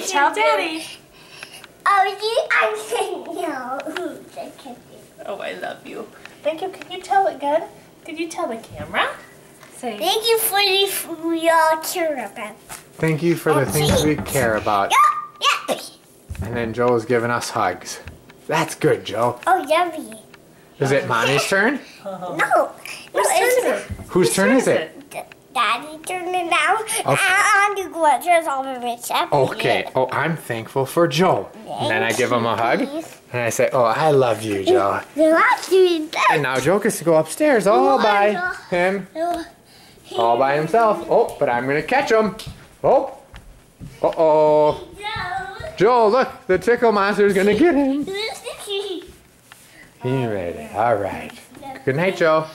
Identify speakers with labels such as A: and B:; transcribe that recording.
A: Okay, tell Daddy.
B: Oh, you, I'm saying no.
A: Oh, I love you. Thank you. Can you tell it good? Did you tell the camera? Say.
B: Thank you for the we all care about.
C: Thank you for the things we care about.
B: Yeah, yeah.
C: And then Joe's giving us hugs. That's good, Joe.
B: Oh, yummy.
C: Is it mommy's turn?
B: No, no, it's
C: Whose turn is it?
B: Daddy turn it down.
C: Okay.
B: And the glitters all over my chest.
C: Okay. Oh, I'm thankful for Joe. And then I give him a hug. And I say, oh, I love you, Joe.
B: They're not doing.
C: And now Joe gets to go upstairs all
B: Oh,
C: by
B: no.
C: him. All by himself. Oh, but I'm going to catch him. Oh. Uh-oh. Joe, look. The tickle monster is going to get him. He ready. All right. Good night, Joe.